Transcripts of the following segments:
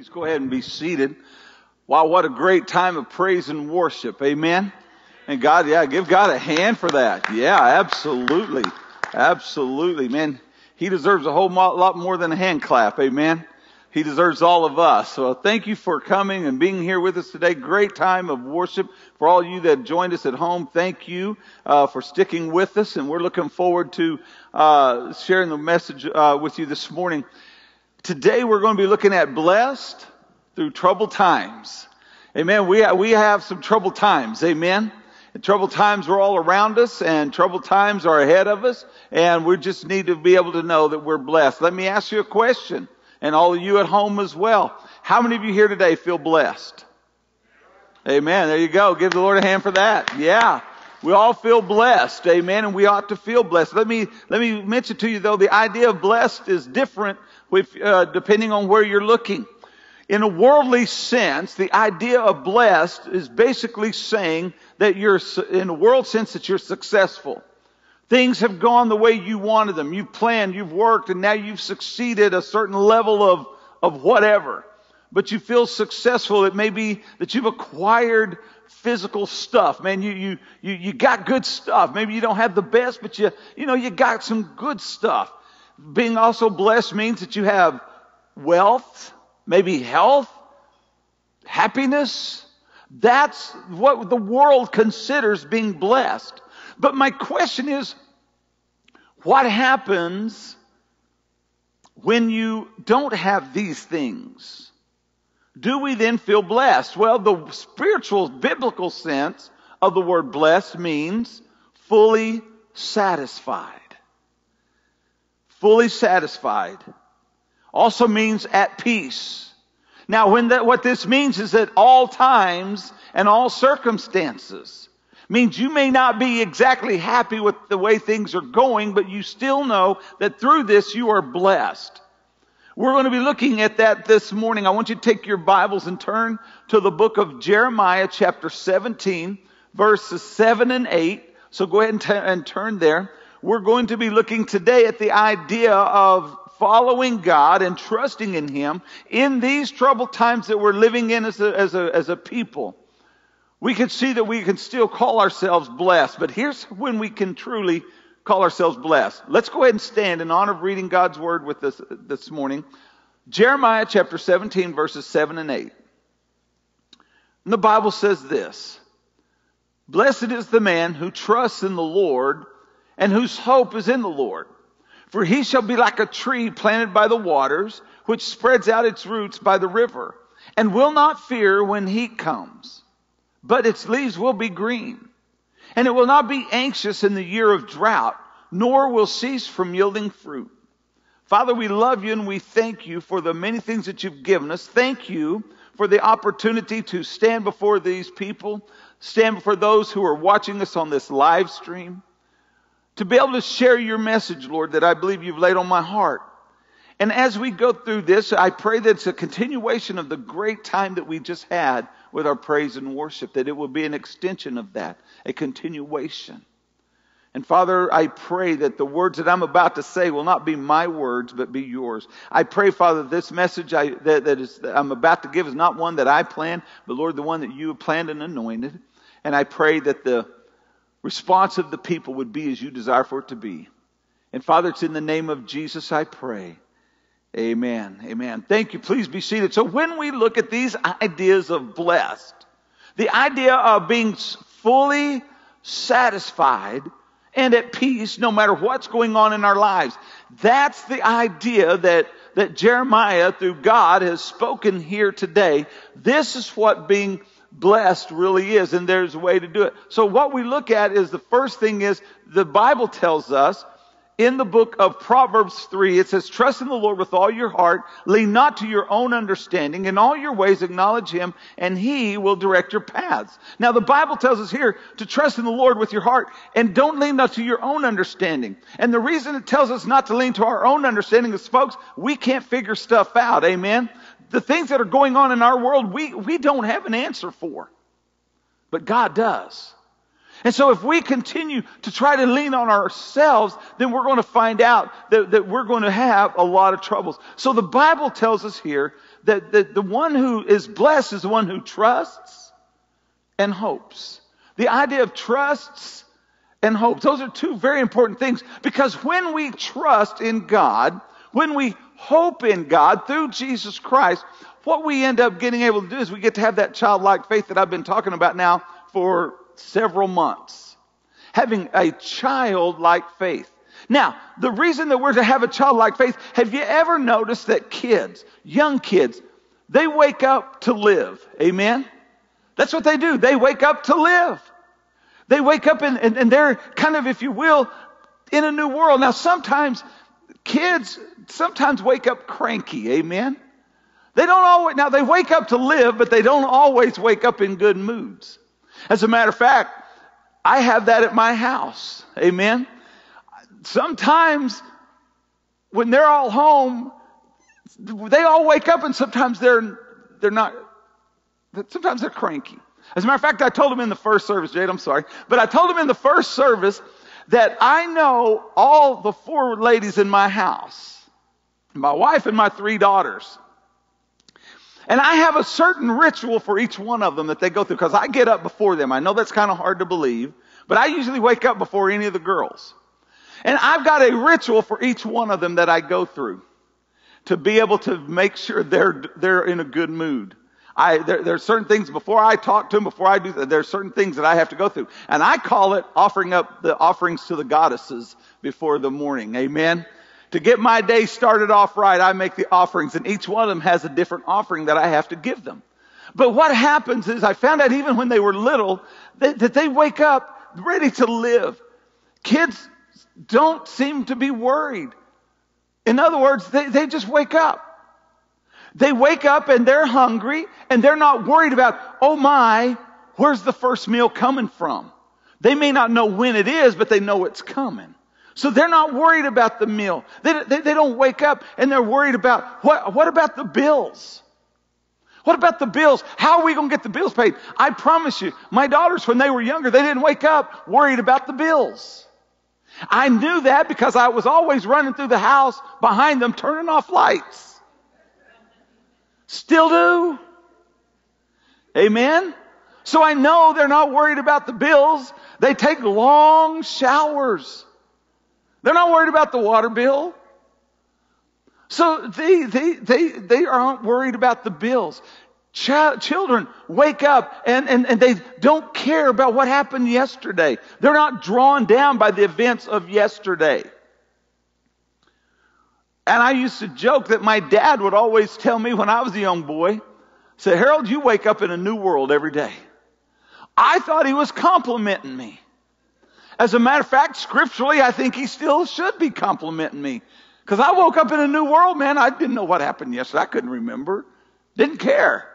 Please go ahead and be seated. Wow, what a great time of praise and worship. Amen. And God, yeah, give God a hand for that. Yeah, absolutely. Absolutely, man. He deserves a whole lot more than a hand clap. Amen. He deserves all of us. So thank you for coming and being here with us today. Great time of worship. For all you that joined us at home, thank you uh, for sticking with us. And we're looking forward to uh, sharing the message uh, with you this morning. Today we're going to be looking at blessed through troubled times. Amen. We have, we have some troubled times. Amen. And troubled times are all around us and troubled times are ahead of us and we just need to be able to know that we're blessed. Let me ask you a question and all of you at home as well. How many of you here today feel blessed? Amen. There you go. Give the Lord a hand for that. Yeah. We all feel blessed. Amen. And we ought to feel blessed. Let me, let me mention to you though, the idea of blessed is different with, uh, depending on where you're looking. In a worldly sense, the idea of blessed is basically saying that you're, in a world sense, that you're successful. Things have gone the way you wanted them. You've planned, you've worked, and now you've succeeded a certain level of, of whatever. But you feel successful. It may be that you've acquired physical stuff. Man, you, you, you, you got good stuff. Maybe you don't have the best, but you, you know, you got some good stuff. Being also blessed means that you have wealth, maybe health, happiness. That's what the world considers being blessed. But my question is, what happens when you don't have these things? Do we then feel blessed? Well, the spiritual, biblical sense of the word blessed means fully satisfied fully satisfied. Also means at peace. Now, when that, what this means is at all times and all circumstances. Means you may not be exactly happy with the way things are going, but you still know that through this you are blessed. We're going to be looking at that this morning. I want you to take your Bibles and turn to the book of Jeremiah chapter 17 verses 7 and 8. So go ahead and, t- and turn there we're going to be looking today at the idea of following God and trusting in Him in these troubled times that we're living in as a, as a, as a people. We can see that we can still call ourselves blessed, but here's when we can truly call ourselves blessed. Let's go ahead and stand in honor of reading God's word with us this morning. Jeremiah chapter 17 verses 7 and 8. And the Bible says this, Blessed is the man who trusts in the Lord and whose hope is in the Lord. For he shall be like a tree planted by the waters, which spreads out its roots by the river, and will not fear when heat comes. But its leaves will be green, and it will not be anxious in the year of drought, nor will cease from yielding fruit. Father, we love you and we thank you for the many things that you've given us. Thank you for the opportunity to stand before these people, stand before those who are watching us on this live stream to be able to share your message, Lord, that I believe you've laid on my heart. And as we go through this, I pray that it's a continuation of the great time that we just had with our praise and worship, that it will be an extension of that, a continuation. And Father, I pray that the words that I'm about to say will not be my words, but be yours. I pray, Father, this message I, that, that, is, that I'm about to give is not one that I planned, but Lord, the one that you have planned and anointed. And I pray that the response of the people would be as you desire for it to be. And Father, it's in the name of Jesus I pray. Amen. Amen. Thank you. Please be seated. So when we look at these ideas of blessed, the idea of being fully satisfied and at peace no matter what's going on in our lives, that's the idea that, that Jeremiah through God has spoken here today. This is what being blessed really is, and there's a way to do it. So what we look at is the first thing is the Bible tells us in the book of Proverbs 3, it says, trust in the Lord with all your heart, lean not to your own understanding, in all your ways acknowledge him, and he will direct your paths. Now the Bible tells us here to trust in the Lord with your heart, and don't lean not to your own understanding. And the reason it tells us not to lean to our own understanding is, folks, we can't figure stuff out, amen? the things that are going on in our world, we, we don't have an answer for. But God does. And so if we continue to try to lean on ourselves, then we're going to find out that, that we're going to have a lot of troubles. So the Bible tells us here that, that the one who is blessed is the one who trusts and hopes. The idea of trusts and hopes. Those are two very important things because when we trust in God, when we hope in God through Jesus Christ, what we end up getting able to do is we get to have that childlike faith that I've been talking about now for several months. Having a childlike faith. Now, the reason that we're to have a childlike faith, have you ever noticed that kids, young kids, they wake up to live? Amen? That's what they do. They wake up to live. They wake up and, and, and they're kind of, if you will, in a new world. Now, sometimes kids sometimes wake up cranky. Amen? They don't always, now they wake up to live, but they don't always wake up in good moods. As a matter of fact, I have that at my house. Amen. Sometimes when they're all home, they all wake up and sometimes they're, they're not, sometimes they're cranky. As a matter of fact, I told them in the first service, Jade, I'm sorry, but I told them in the first service that I know all the four ladies in my house, my wife and my three daughters. And I have a certain ritual for each one of them that they go through because I get up before them. I know that's kind of hard to believe, but I usually wake up before any of the girls. And I've got a ritual for each one of them that I go through to be able to make sure they're, they're in a good mood. I, there, there, are certain things before I talk to them, before I do, there are certain things that I have to go through. And I call it offering up the offerings to the goddesses before the morning. Amen to get my day started off right, I make the offerings, and each one of them has a different offering that I have to give them. But what happens is I found out even when they were little that, that they wake up ready to live. Kids don't seem to be worried. In other words, they, they just wake up. They wake up and they're hungry and they're not worried about, oh my, where's the first meal coming from? They may not know when it is, but they know it's coming. So they're not worried about the meal. They, they, they, don't wake up and they're worried about what, what about the bills? What about the bills? How are we going to get the bills paid? I promise you, my daughters, when they were younger, they didn't wake up worried about the bills. I knew that because I was always running through the house behind them turning off lights. Still do. Amen. So I know they're not worried about the bills. They take long showers. They're not worried about the water bill. So they, they, they, they aren't worried about the bills. Ch- children wake up and, and, and they don't care about what happened yesterday. They're not drawn down by the events of yesterday. And I used to joke that my dad would always tell me when I was a young boy, say, Harold, you wake up in a new world every day. I thought he was complimenting me. As a matter of fact, scripturally, I think he still should be complimenting me. Because I woke up in a new world, man. I didn't know what happened yesterday. I couldn't remember. Didn't care.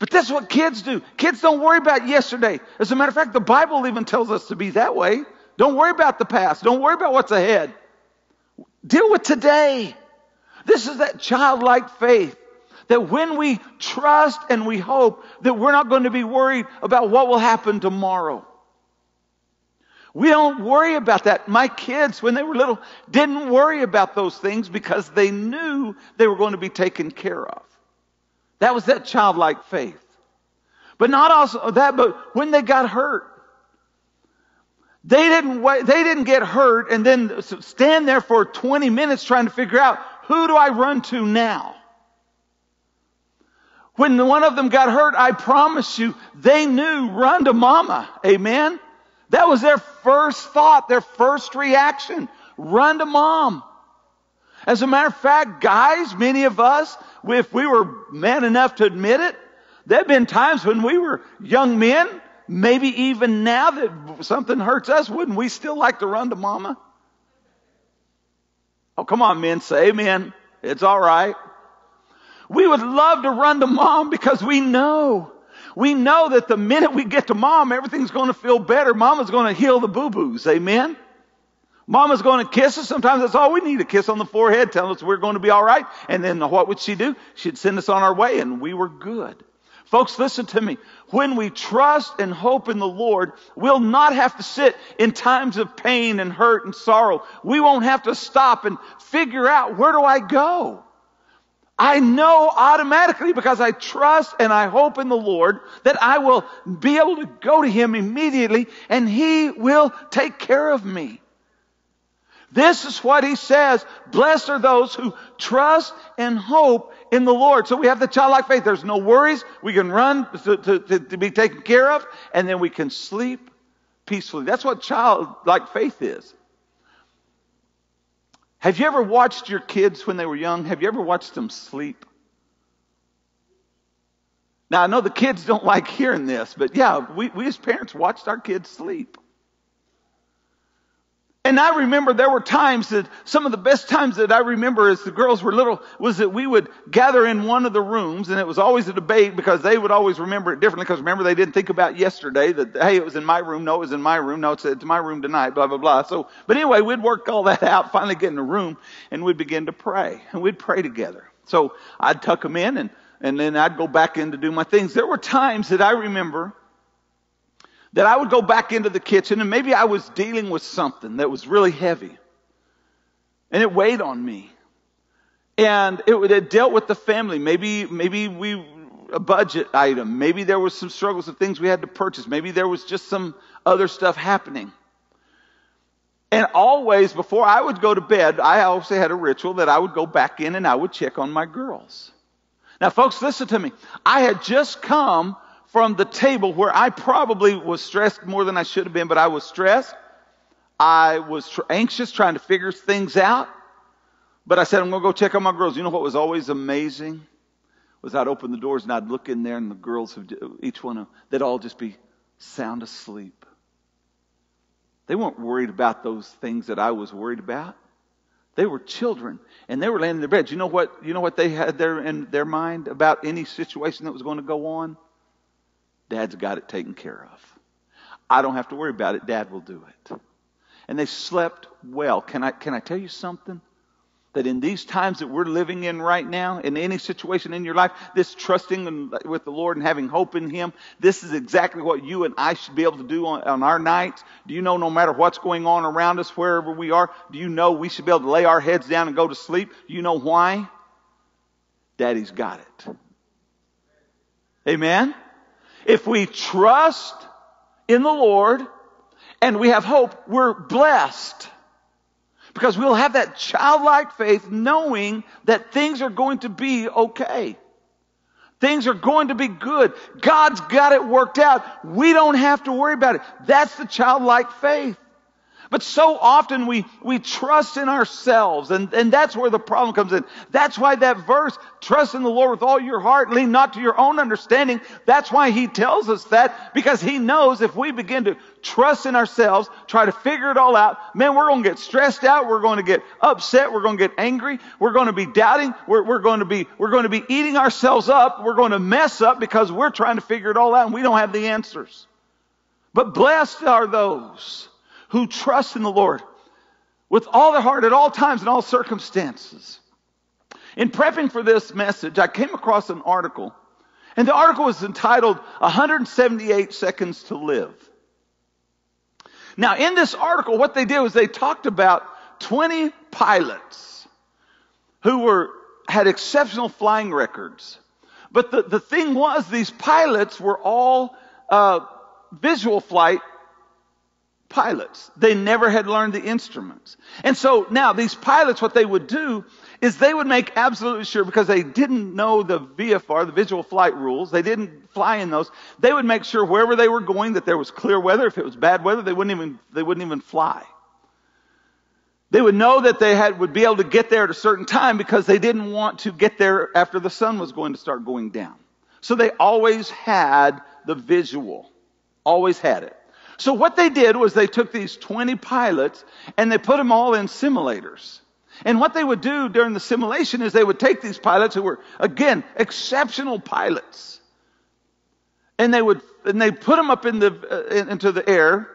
But that's what kids do. Kids don't worry about yesterday. As a matter of fact, the Bible even tells us to be that way. Don't worry about the past. Don't worry about what's ahead. Deal with today. This is that childlike faith that when we trust and we hope that we're not going to be worried about what will happen tomorrow. We don't worry about that. My kids, when they were little, didn't worry about those things because they knew they were going to be taken care of. That was that childlike faith. But not also that, but when they got hurt, they didn't wait, they didn't get hurt and then stand there for 20 minutes trying to figure out who do I run to now? When one of them got hurt, I promise you, they knew run to mama. Amen. That was their first thought, their first reaction. Run to mom. As a matter of fact, guys, many of us, if we were man enough to admit it, there have been times when we were young men, maybe even now that something hurts us, wouldn't we still like to run to mama? Oh, come on, men, say amen. It's all right. We would love to run to mom because we know we know that the minute we get to mom, everything's going to feel better. Mama's going to heal the boo-boos. Amen? Mama's going to kiss us. Sometimes that's all we need, a kiss on the forehead, tell us we're going to be all right. And then what would she do? She'd send us on our way and we were good. Folks, listen to me. When we trust and hope in the Lord, we'll not have to sit in times of pain and hurt and sorrow. We won't have to stop and figure out where do I go? I know automatically because I trust and I hope in the Lord that I will be able to go to Him immediately and He will take care of me. This is what He says. Blessed are those who trust and hope in the Lord. So we have the childlike faith. There's no worries. We can run to, to, to, be taken care of and then we can sleep peacefully. That's what childlike faith is. Have you ever watched your kids when they were young? Have you ever watched them sleep? Now, I know the kids don't like hearing this, but yeah, we, we as parents watched our kids sleep. And I remember there were times that some of the best times that I remember as the girls were little was that we would gather in one of the rooms and it was always a debate because they would always remember it differently because remember they didn't think about yesterday that, hey, it was in my room. No, it was in my room. No, it's, it's my room tonight, blah, blah, blah. So, but anyway, we'd work all that out, finally get in a room and we'd begin to pray and we'd pray together. So I'd tuck them in and, and then I'd go back in to do my things. There were times that I remember that I would go back into the kitchen and maybe I was dealing with something that was really heavy. And it weighed on me. And it, it dealt with the family. Maybe, maybe we, a budget item. Maybe there was some struggles of things we had to purchase. Maybe there was just some other stuff happening. And always before I would go to bed, I also had a ritual that I would go back in and I would check on my girls. Now folks, listen to me. I had just come from the table where I probably was stressed more than I should have been, but I was stressed. I was tr- anxious trying to figure things out. But I said, I'm going to go check on my girls. You know what was always amazing? Was I'd open the doors and I'd look in there and the girls, each one of them, they'd all just be sound asleep. They weren't worried about those things that I was worried about. They were children and they were laying in their beds. You know what, you know what they had there in their mind about any situation that was going to go on? Dad's got it taken care of. I don't have to worry about it. Dad will do it. And they slept well. Can I, can I tell you something? That in these times that we're living in right now, in any situation in your life, this trusting with the Lord and having hope in Him, this is exactly what you and I should be able to do on, on our nights. Do you know no matter what's going on around us, wherever we are, do you know we should be able to lay our heads down and go to sleep? Do you know why? Daddy's got it. Amen? If we trust in the Lord and we have hope, we're blessed. Because we'll have that childlike faith knowing that things are going to be okay. Things are going to be good. God's got it worked out. We don't have to worry about it. That's the childlike faith. But so often we, we trust in ourselves, and, and that's where the problem comes in. That's why that verse, trust in the Lord with all your heart, lean not to your own understanding. That's why he tells us that, because he knows if we begin to trust in ourselves, try to figure it all out, man, we're going to get stressed out, we're going to get upset, we're going to get angry, we're going to be doubting, we're, we're going to be, we're going to be eating ourselves up, we're going to mess up because we're trying to figure it all out and we don't have the answers. But blessed are those who trust in the Lord with all their heart at all times and all circumstances. In prepping for this message, I came across an article, and the article was entitled 178 Seconds to Live. Now, in this article, what they did was they talked about 20 pilots who were, had exceptional flying records. But the, the thing was, these pilots were all uh, visual flight pilots. They never had learned the instruments. And so now these pilots, what they would do is they would make absolutely sure because they didn't know the VFR, the visual flight rules. They didn't fly in those. They would make sure wherever they were going that there was clear weather. If it was bad weather, they wouldn't even, they wouldn't even fly. They would know that they had, would be able to get there at a certain time because they didn't want to get there after the sun was going to start going down. So they always had the visual. Always had it. So what they did was they took these 20 pilots and they put them all in simulators. And what they would do during the simulation is they would take these pilots who were, again, exceptional pilots. And they would, and they put them up in the, uh, into the air,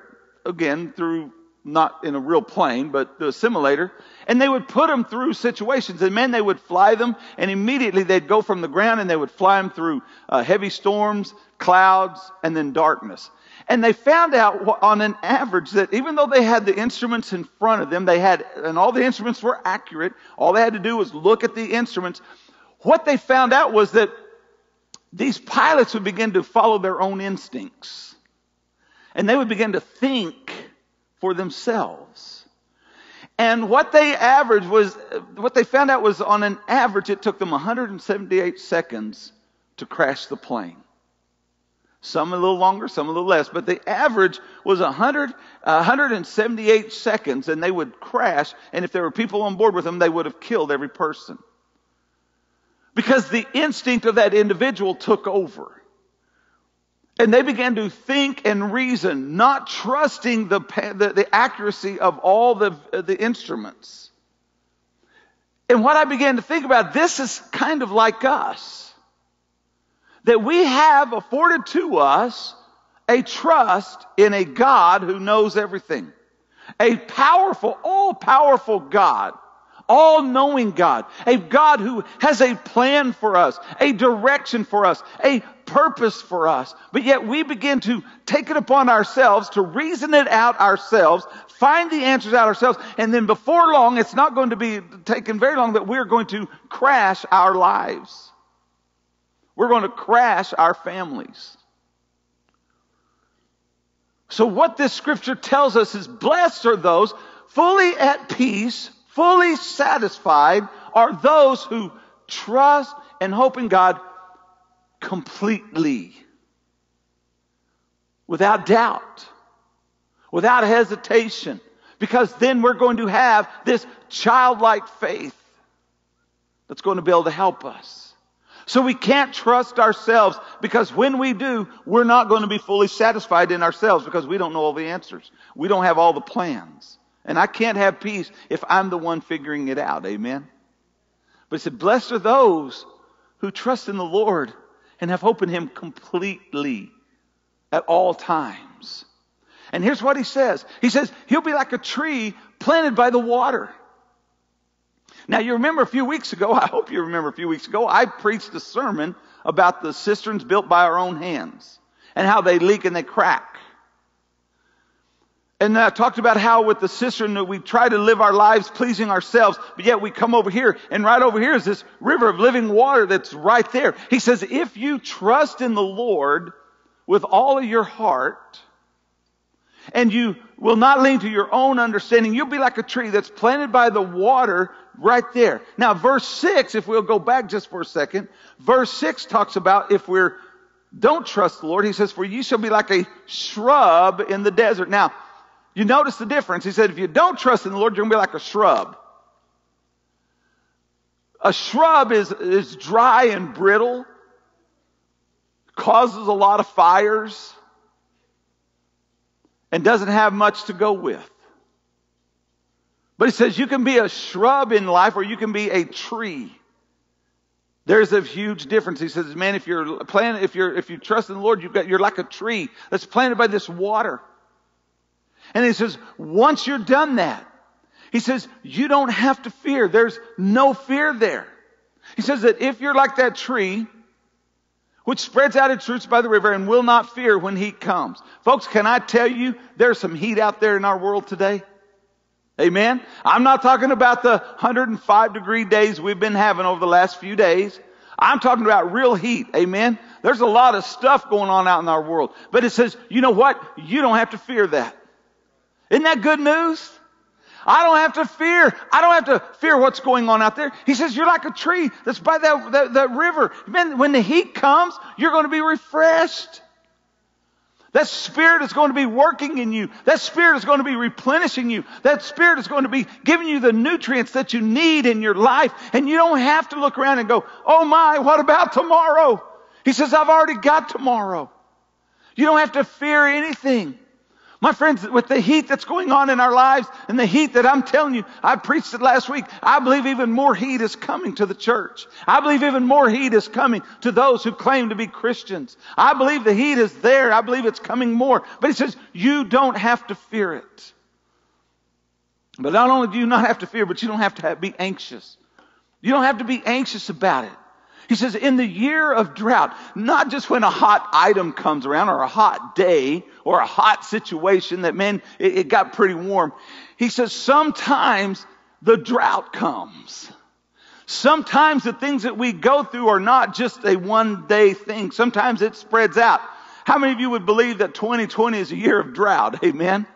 again, through, not in a real plane, but the simulator. And they would put them through situations. And men, they would fly them and immediately they'd go from the ground and they would fly them through uh, heavy storms, clouds, and then darkness. And they found out on an average that even though they had the instruments in front of them, they had, and all the instruments were accurate, all they had to do was look at the instruments. what they found out was that these pilots would begin to follow their own instincts. And they would begin to think for themselves. And what they averaged was, what they found out was on an average, it took them 178 seconds to crash the plane. Some a little longer, some a little less, but the average was 100, 178 seconds and they would crash. And if there were people on board with them, they would have killed every person. Because the instinct of that individual took over. And they began to think and reason, not trusting the, the, the accuracy of all the, the instruments. And what I began to think about, this is kind of like us that we have afforded to us a trust in a God who knows everything. A powerful, all powerful God. All knowing God. A God who has a plan for us, a direction for us, a purpose for us. But yet we begin to take it upon ourselves to reason it out ourselves, find the answers out ourselves, and then before long, it's not going to be taken very long that we're going to crash our lives. We're going to crash our families. So what this scripture tells us is blessed are those fully at peace, fully satisfied are those who trust and hope in God completely. Without doubt. Without hesitation. Because then we're going to have this childlike faith that's going to be able to help us. So we can't trust ourselves because when we do, we're not going to be fully satisfied in ourselves because we don't know all the answers. We don't have all the plans. And I can't have peace if I'm the one figuring it out. Amen. But he said, blessed are those who trust in the Lord and have hope in him completely at all times. And here's what he says. He says, he'll be like a tree planted by the water now you remember a few weeks ago, I hope you remember a few weeks ago, I preached a sermon about the cisterns built by our own hands and how they leak and they crack. And I talked about how with the cistern that we try to live our lives pleasing ourselves, but yet we come over here and right over here is this river of living water that's right there. He says, if you trust in the Lord with all of your heart, and you will not lean to your own understanding. You'll be like a tree that's planted by the water right there. Now, verse 6, if we'll go back just for a second, verse 6 talks about if we're don't trust the Lord, he says, for you shall be like a shrub in the desert. Now, you notice the difference. He said, if you don't trust in the Lord, you're going to be like a shrub. A shrub is, is dry and brittle, causes a lot of fires, and doesn't have much to go with. But he says you can be a shrub in life or you can be a tree. There's a huge difference. He says, man, if you're planted, if you're, if you trust in the Lord, you've got, you're like a tree that's planted by this water. And he says, once you're done that, he says, you don't have to fear. There's no fear there. He says that if you're like that tree, which spreads out its roots by the river and will not fear when heat comes. Folks, can I tell you, there's some heat out there in our world today? Amen. I'm not talking about the 105 degree days we've been having over the last few days. I'm talking about real heat. Amen. There's a lot of stuff going on out in our world. But it says, you know what? You don't have to fear that. Isn't that good news? I don't have to fear. I don't have to fear what's going on out there. He says, you're like a tree that's by that, that, that river. Man, when the heat comes, you're going to be refreshed. That spirit is going to be working in you. That spirit is going to be replenishing you. That spirit is going to be giving you the nutrients that you need in your life. And you don't have to look around and go, oh my, what about tomorrow? He says, I've already got tomorrow. You don't have to fear anything. My friends, with the heat that's going on in our lives and the heat that I'm telling you, I preached it last week. I believe even more heat is coming to the church. I believe even more heat is coming to those who claim to be Christians. I believe the heat is there. I believe it's coming more. But he says, you don't have to fear it. But not only do you not have to fear, but you don't have to have, be anxious. You don't have to be anxious about it. He says, in the year of drought, not just when a hot item comes around or a hot day or a hot situation that, man, it, it got pretty warm. He says, sometimes the drought comes. Sometimes the things that we go through are not just a one day thing. Sometimes it spreads out. How many of you would believe that 2020 is a year of drought? Amen.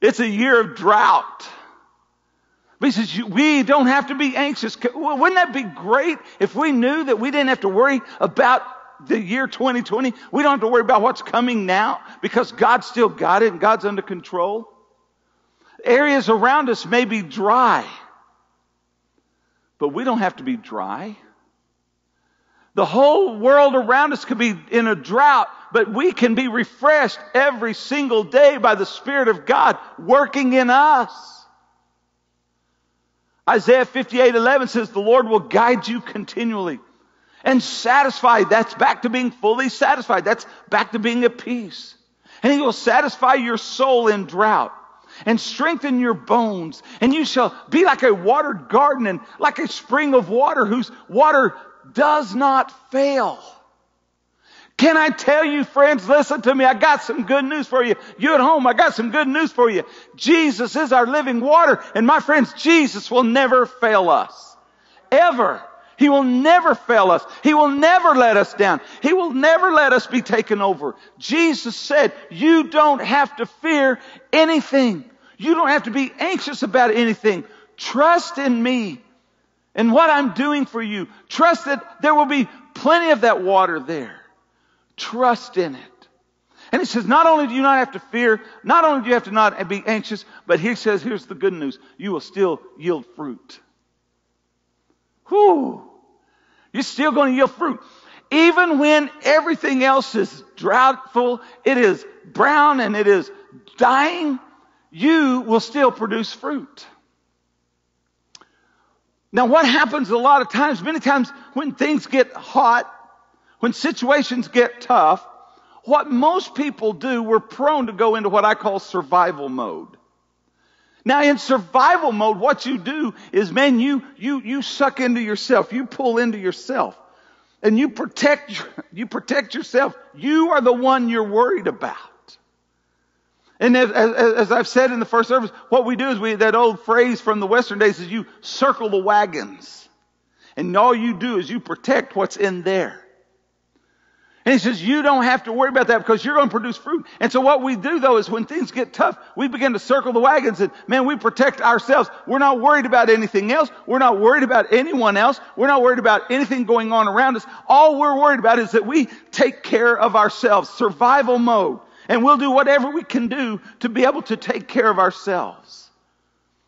It's a year of drought. He says, we don't have to be anxious. Wouldn't that be great if we knew that we didn't have to worry about the year 2020? We don't have to worry about what's coming now because God's still got it and God's under control. Areas around us may be dry. But we don't have to be dry. The whole world around us could be in a drought, but we can be refreshed every single day by the Spirit of God working in us. Isaiah 58 11 says, The Lord will guide you continually and satisfy. That's back to being fully satisfied. That's back to being at peace. And He will satisfy your soul in drought and strengthen your bones. And you shall be like a watered garden and like a spring of water whose water does not fail. Can I tell you, friends, listen to me. I got some good news for you. You at home, I got some good news for you. Jesus is our living water. And my friends, Jesus will never fail us. Ever. He will never fail us. He will never let us down. He will never let us be taken over. Jesus said, you don't have to fear anything. You don't have to be anxious about anything. Trust in me and what I'm doing for you. Trust that there will be plenty of that water there. Trust in it. And he says, not only do you not have to fear, not only do you have to not be anxious, but he says, here's the good news. You will still yield fruit. Whew. You're still going to yield fruit. Even when everything else is droughtful, it is brown and it is dying, you will still produce fruit. Now what happens a lot of times, many times when things get hot, when situations get tough, what most people do, we're prone to go into what I call survival mode. Now in survival mode, what you do is, man, you, you, you suck into yourself. You pull into yourself. And you protect, you protect yourself. You are the one you're worried about. And as, as, as, I've said in the first service, what we do is we, that old phrase from the Western days is you circle the wagons. And all you do is you protect what's in there. And he says, you don't have to worry about that because you're going to produce fruit. And so what we do though is when things get tough, we begin to circle the wagons and man, we protect ourselves. We're not worried about anything else. We're not worried about anyone else. We're not worried about anything going on around us. All we're worried about is that we take care of ourselves. Survival mode. And we'll do whatever we can do to be able to take care of ourselves.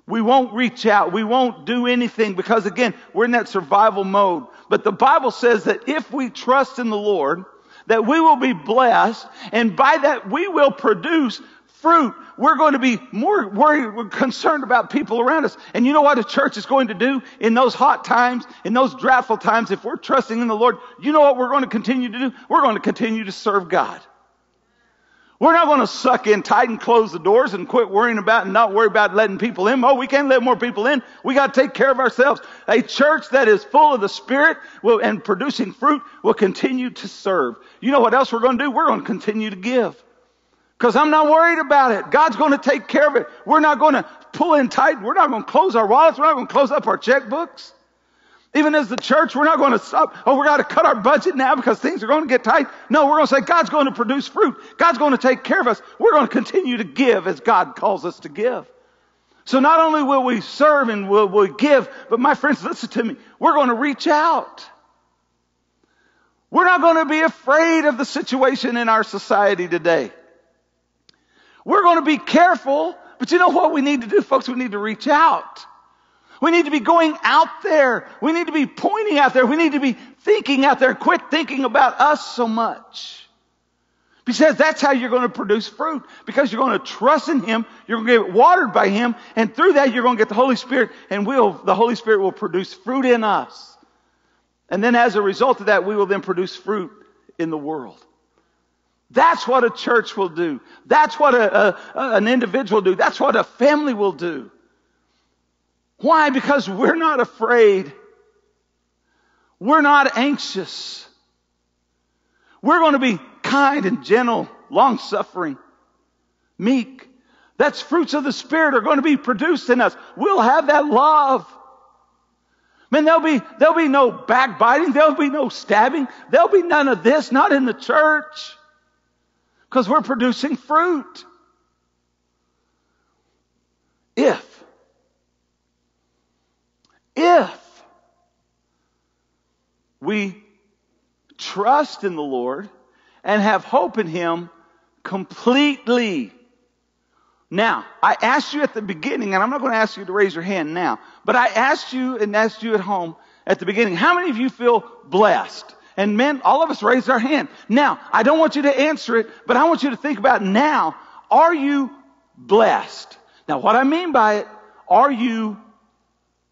We won't reach out. We won't do anything because again, we're in that survival mode. But the Bible says that if we trust in the Lord, that we will be blessed, and by that we will produce fruit. We're going to be more worried, we're concerned about people around us. And you know what a church is going to do in those hot times, in those dreadful times, if we're trusting in the Lord, you know what we're going to continue to do? We're going to continue to serve God. We're not going to suck in tight and close the doors and quit worrying about and not worry about letting people in. Oh, we can't let more people in. We got to take care of ourselves. A church that is full of the Spirit will, and producing fruit will continue to serve. You know what else we're going to do? We're going to continue to give. Because I'm not worried about it. God's going to take care of it. We're not going to pull in tight. We're not going to close our wallets. We're not going to close up our checkbooks. Even as the church, we're not going to stop. Oh, we got to cut our budget now because things are going to get tight. No, we're going to say God's going to produce fruit. God's going to take care of us. We're going to continue to give as God calls us to give. So not only will we serve and will we give, but my friends, listen to me. We're going to reach out. We're not going to be afraid of the situation in our society today. We're going to be careful, but you know what we need to do, folks? We need to reach out. We need to be going out there. We need to be pointing out there. We need to be thinking out there. Quit thinking about us so much. Because that's how you're going to produce fruit. Because you're going to trust in Him. You're going to get watered by Him. And through that, you're going to get the Holy Spirit. And we'll, the Holy Spirit will produce fruit in us. And then as a result of that, we will then produce fruit in the world. That's what a church will do. That's what a, a, an individual will do. That's what a family will do. Why? Because we're not afraid. We're not anxious. We're going to be kind and gentle, long suffering, meek. That's fruits of the Spirit are going to be produced in us. We'll have that love. Man, there'll be, there'll be no backbiting. There'll be no stabbing. There'll be none of this, not in the church. Because we're producing fruit. If, if we trust in the Lord and have hope in Him completely. Now, I asked you at the beginning, and I'm not going to ask you to raise your hand now, but I asked you and asked you at home at the beginning, how many of you feel blessed? And men, all of us raised our hand. Now, I don't want you to answer it, but I want you to think about now, are you blessed? Now, what I mean by it, are you,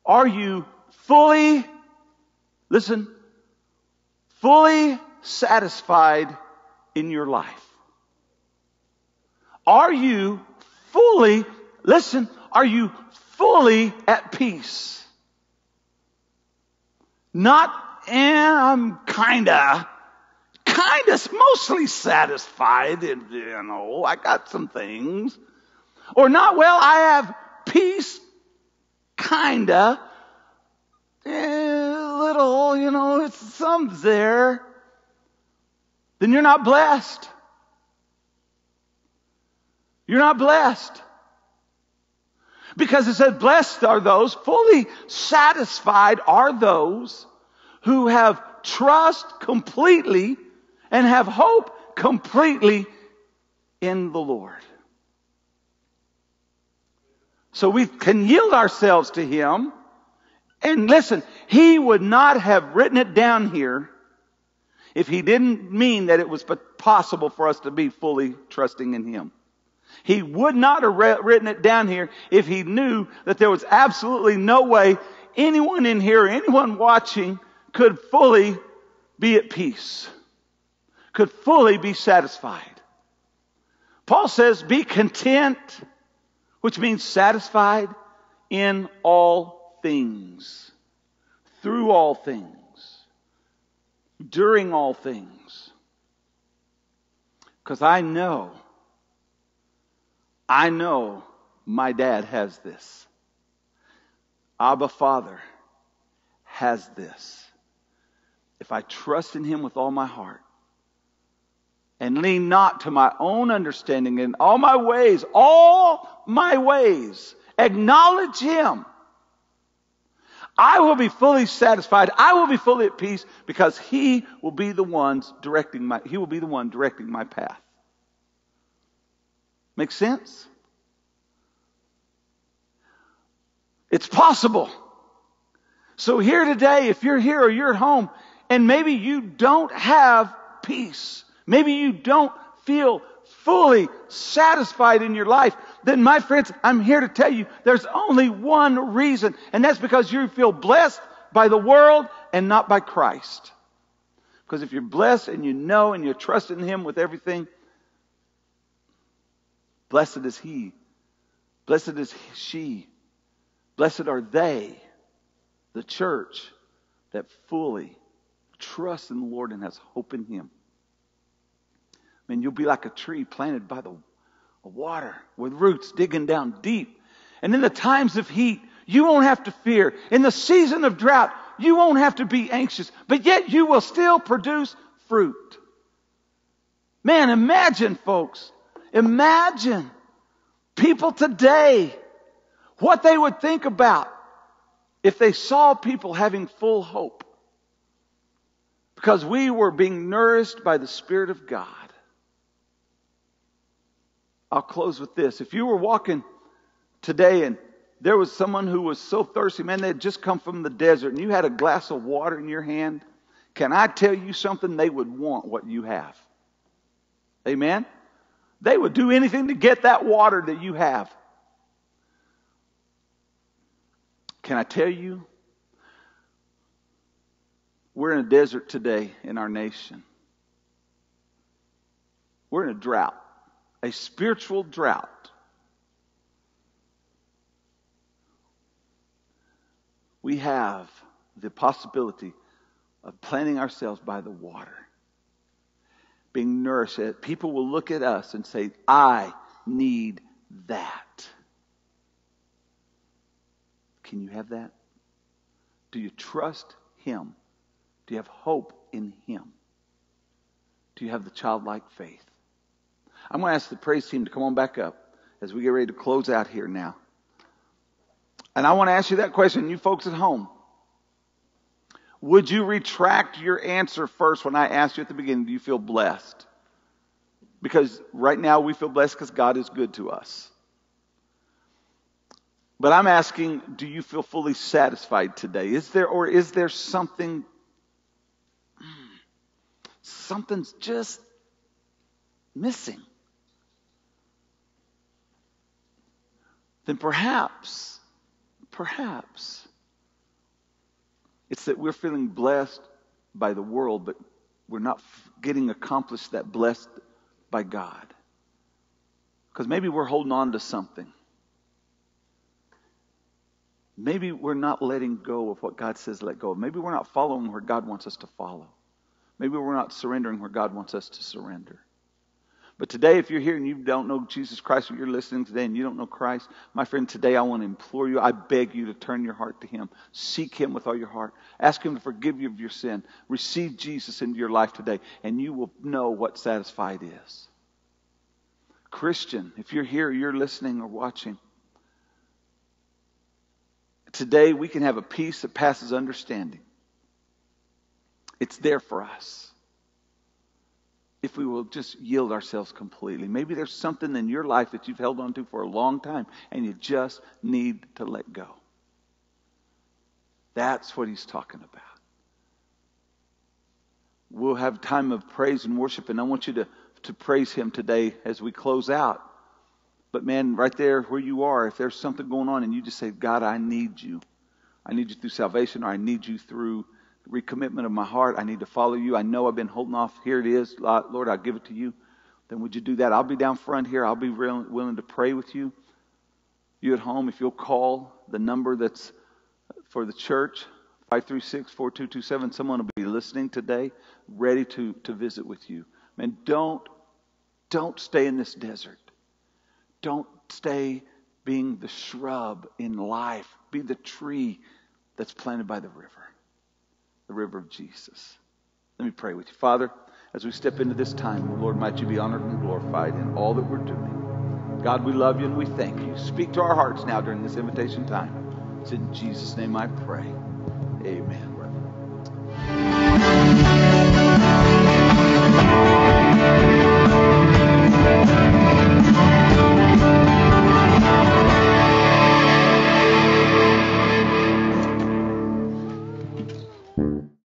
are you fully, listen, fully satisfied in your life? Are you fully, listen, are you fully at peace? Not, eh, I'm kinda, kinda, mostly satisfied, and, you know, I got some things. Or not, well, I have peace, kinda, eh, little, you know, it's some there. Then you're not blessed. You're not blessed. Because it said, blessed are those, fully satisfied are those who have trust completely and have hope completely in the Lord. So we can yield ourselves to Him. And listen, He would not have written it down here if He didn't mean that it was possible for us to be fully trusting in Him. He would not have written it down here if he knew that there was absolutely no way anyone in here, anyone watching could fully be at peace, could fully be satisfied. Paul says, be content, which means satisfied in all things, through all things, during all things. Because I know I know my dad has this. Abba Father has this. If I trust in him with all my heart and lean not to my own understanding in all my ways, all my ways, acknowledge him. I will be fully satisfied. I will be fully at peace because he will be the ones directing my, he will be the one directing my path. Make sense? It's possible. So here today, if you're here or you're at home, and maybe you don't have peace, maybe you don't feel fully satisfied in your life, then my friends, I'm here to tell you there's only one reason, and that's because you feel blessed by the world and not by Christ. Because if you're blessed and you know and you trust in Him with everything, Blessed is he. Blessed is she. Blessed are they, the church, that fully trusts in the Lord and has hope in him. Mean, you'll be like a tree planted by the water with roots digging down deep. And in the times of heat, you won't have to fear. In the season of drought, you won't have to be anxious, but yet you will still produce fruit. Man, imagine, folks, Imagine people today, what they would think about if they saw people having full hope. Because we were being nourished by the Spirit of God. I'll close with this. If you were walking today and there was someone who was so thirsty, man, they had just come from the desert and you had a glass of water in your hand, can I tell you something? They would want what you have. Amen? They would do anything to get that water that you have. Can I tell you? We're in a desert today in our nation. We're in a drought, a spiritual drought. We have the possibility of planting ourselves by the water being nourished, uh, people will look at us and say, I need that. Can you have that? Do you trust Him? Do you have hope in Him? Do you have the childlike faith? I'm going to ask the praise team to come on back up as we get ready to close out here now. And I want to ask you that question, you folks at home. Would you retract your answer first when I asked you at the beginning, do you feel blessed? Because right now we feel blessed because God is good to us. But I'm asking, do you feel fully satisfied today? Is there, or is there something, hmm, something's just missing? Then perhaps, perhaps, it's that we're feeling blessed by the world, but we're not getting accomplished that blessed by God. Because maybe we're holding on to something. Maybe we're not letting go of what God says let go of. Maybe we're not following where God wants us to follow. Maybe we're not surrendering where God wants us to surrender. But today, if you're here and you don't know Jesus Christ, or you're listening today and you don't know Christ, my friend, today I want to implore you, I beg you to turn your heart to Him. Seek Him with all your heart. Ask Him to forgive you of your sin. Receive Jesus into your life today, and you will know what satisfied is. Christian, if you're here, you're listening or watching, today we can have a peace that passes understanding. It's there for us if we will just yield ourselves completely. Maybe there's something in your life that you've held on to for a long time and you just need to let go. That's what he's talking about. We'll have time of praise and worship, and I want you to, to praise him today as we close out. But man, right there where you are, if there's something going on and you just say, God, I need you. I need you through salvation, or I need you through recommitment of my heart. I need to follow you. I know I've been holding off. Here it is. Lord, I'll give it to you. Then would you do that? I'll be down front here. I'll be willing to pray with you. You at home, if you'll call the number that's for the church, 536 4227, someone will be listening today, ready to, to visit with you. Man, don't, don't stay in this desert. Don't stay being the shrub in life. Be the tree that's planted by the river the river of Jesus. Let me pray with you. Father, as we step into this time, Lord, might you be honored and glorified in all that we're doing. God, we love you and we thank you. Speak to our hearts now during this invitation time. It's in Jesus' name I pray. Amen.